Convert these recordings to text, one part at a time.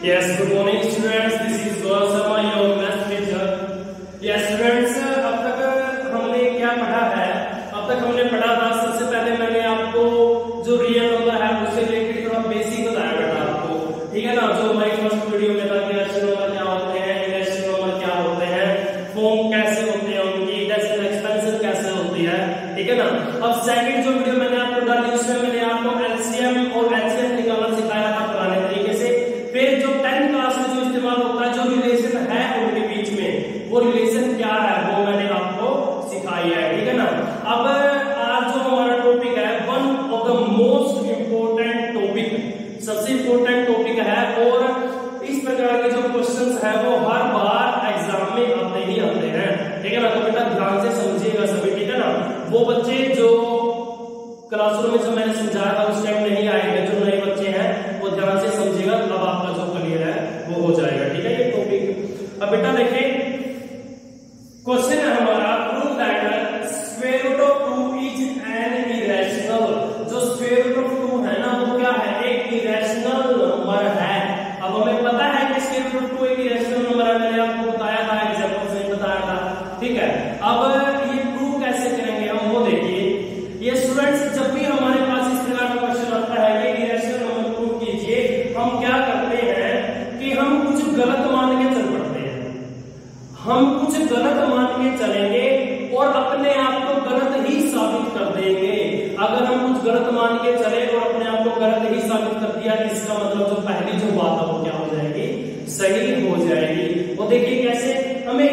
Yes, good morning students. This is Gosama, your math teacher. Yes, students. अब बेटा देखिए question है हमारा prove that square root of two is an irrational जो square root of two है ना, वो क्या है? एक इरेशनल नंबर है। अब हमें पता है कि स्क्वायर रूट टू एक इरेशनल नंबर है, मैंने आपको बताया था एग्ज़ाम्पल से बताया था। ठीक है? अब ये प्रूव कैसे करेंगे हम, वो देखिए। ये स्टूडेंट्स जब भी हमारे पास इस प्रकार का क्वेश्चन आता है एक इरेशनल नंबर प्रूव कीजिए, हम क्या करते हैं कि हम कुछ गलत मान के चलते हम कुछ गलत मान के चलेंगे और अपने आप को गलत ही साबित कर देंगे। अगर हम कुछ गलत मान के चले और अपने आप को गलत ही साबित कर दिया तो इसका मतलब जो पहली जो बात है वो क्या हो जाएगी? सही हो जाएगी। और देखिए कैसे हमें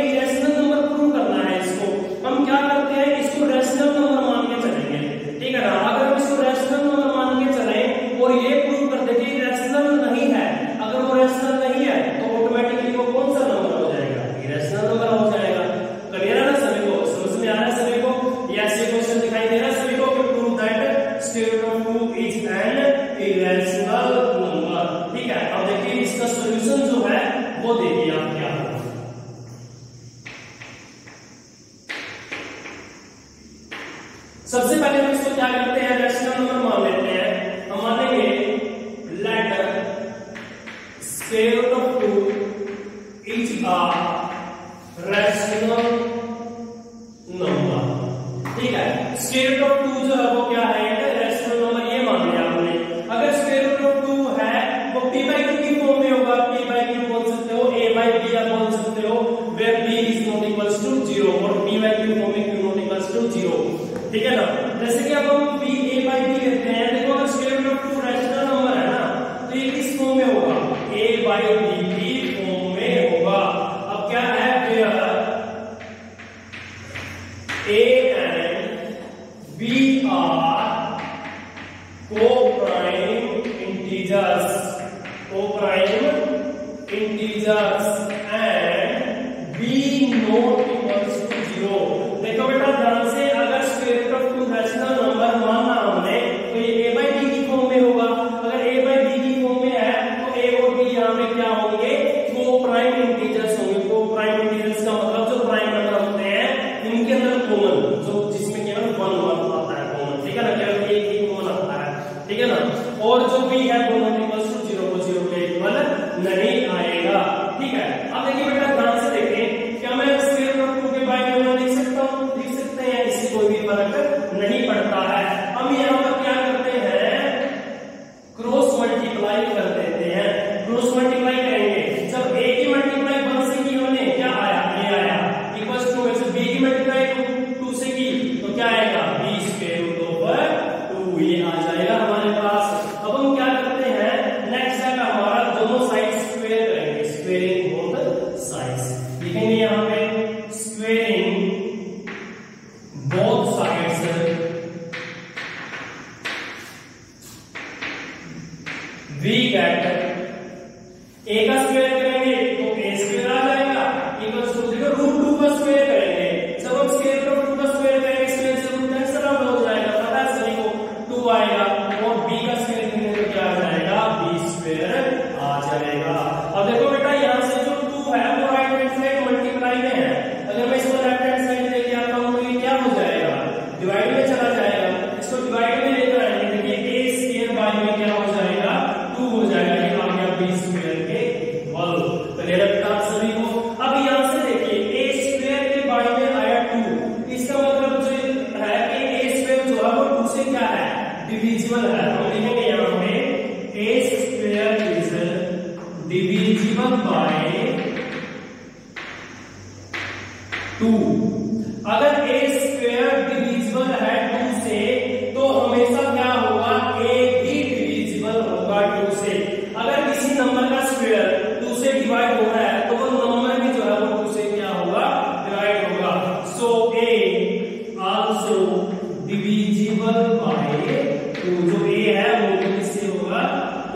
वो जो ए है वो उनसे होगा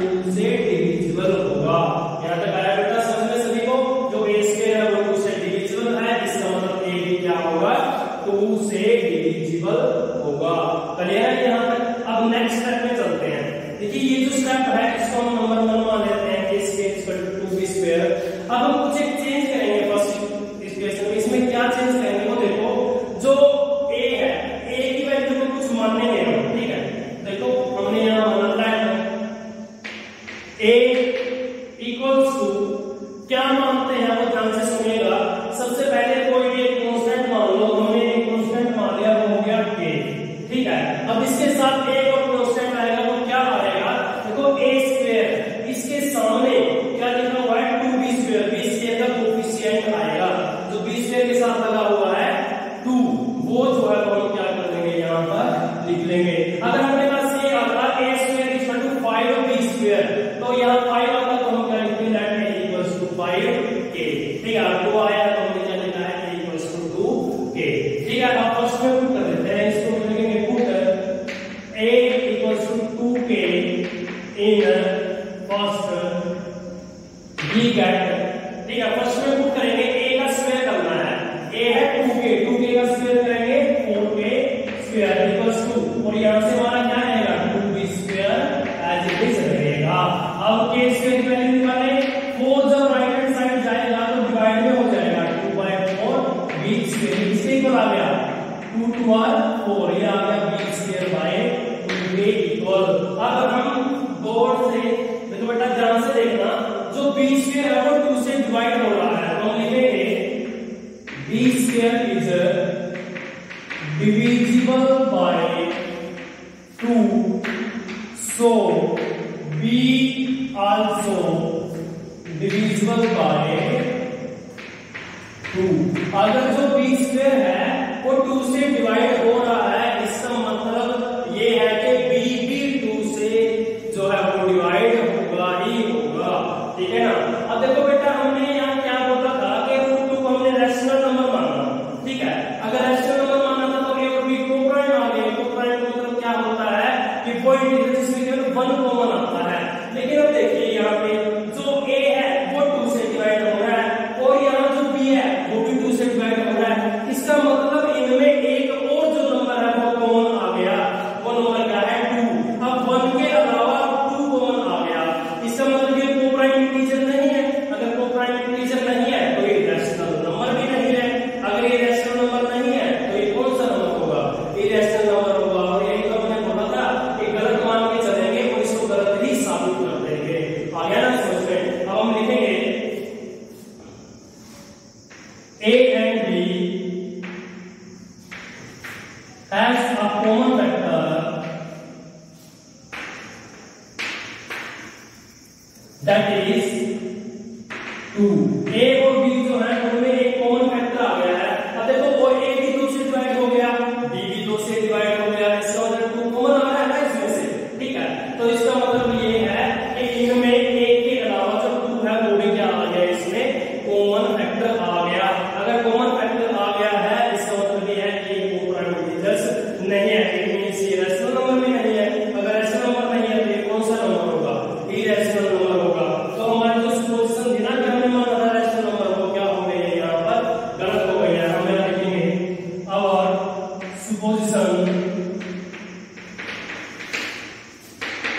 उनसे Divine पॉइंट है जिसमें केवल वन कॉमन आता है। लेकिन अब देखिए यहाँ पे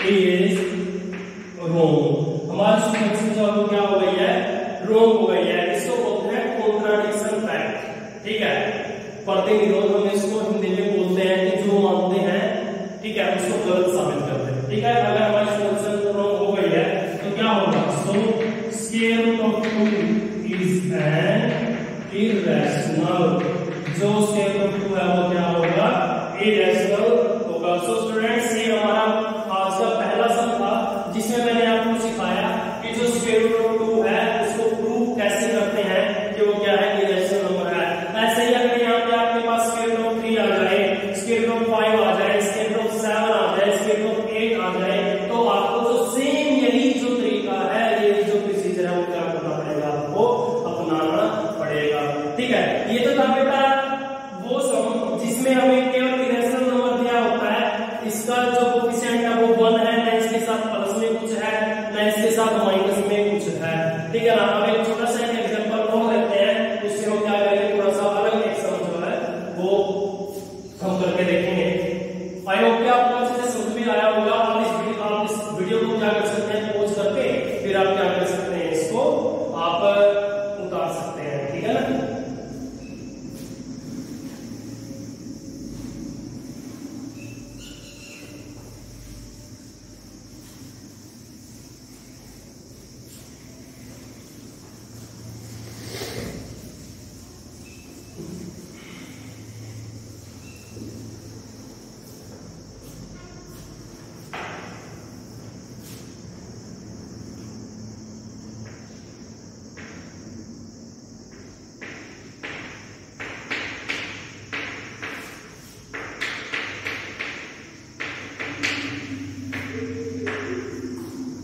इज़ रोंग हमारी सिलेक्शन जो आपको क्या हो गई है? रोंग हो गई है। इसको बोलते हैं कॉन्ट्राडिक्शन फैक्ट ठीक है? प्रतिनिरोध हम इसको हिंदी में बोलते हैं कि जो मानते हैं, ठीक है, उसको गलत साबित करते हैं। ठीक है? अगर हमारी सिलेक्शन रोंग हो गई है तो क्या होगा? So scale of two is an irrational जो स्केल ऑफ़ टू है, वो क्या होगा? इरेशनल होगा। सो स्टूडेंट्स ये हमारा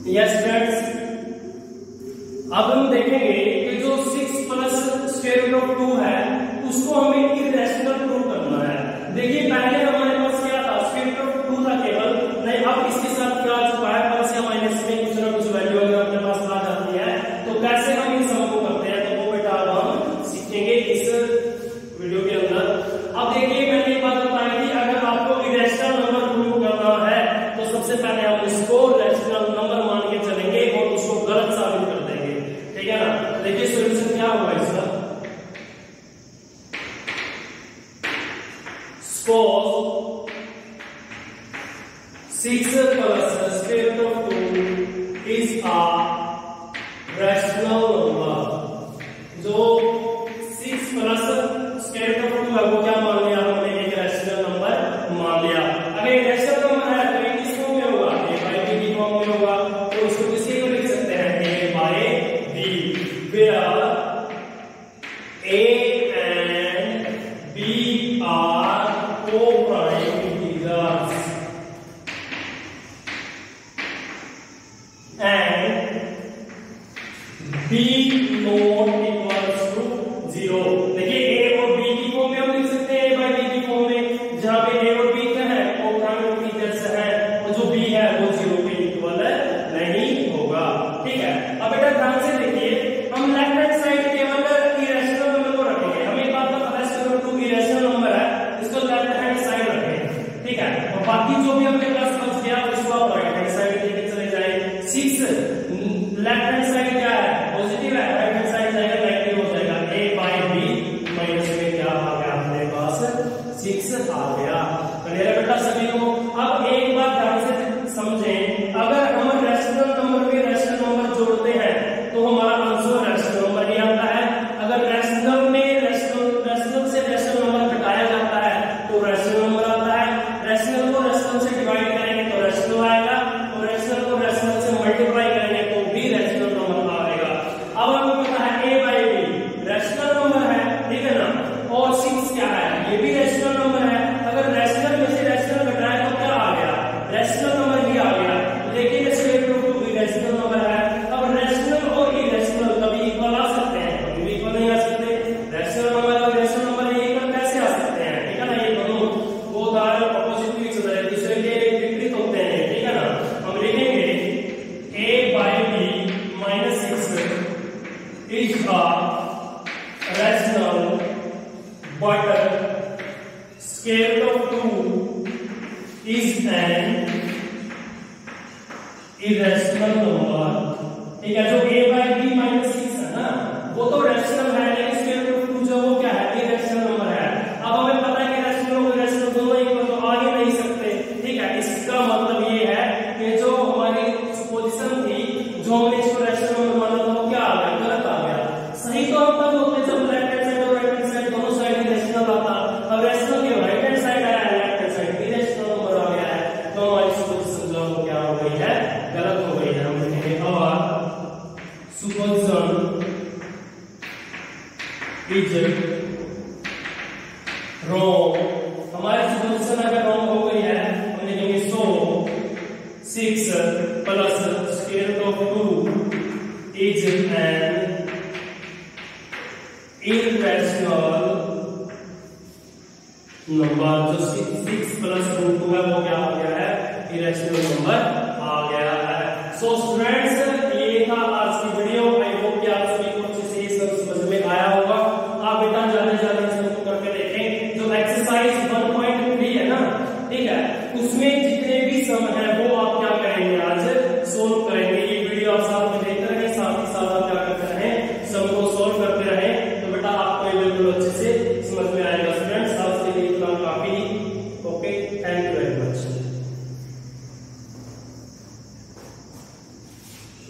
यस फ्रेंड्स अब हम देखेंगे कि जो six plus square root of two है, उसको हमें इरेशनल प्रूव करना है। देखिए, पहले हमारे पास क्या था? स्क्वेयर रूट ऑफ़ टू था केवल। नहीं, अब इसके साथ क्या आ चुका है? प्लस या माइनस में कुछ ना कुछ वैल्यू अगर अपने पास आ जाती है तो कैसे हम इन सबको करते हैं? तो वो बेटा अब हम सीखेंगे इस वीडियो के अंदर। अब देखिए, मैंने ये बात बताई थी अगर आपको इरेशनल नंबर प्रूव करना है तो सबसे पहले Grace decimal number वन होगा ठीक है जो A by B minus six है ना वो तो रेशनल है लेकिन Egypt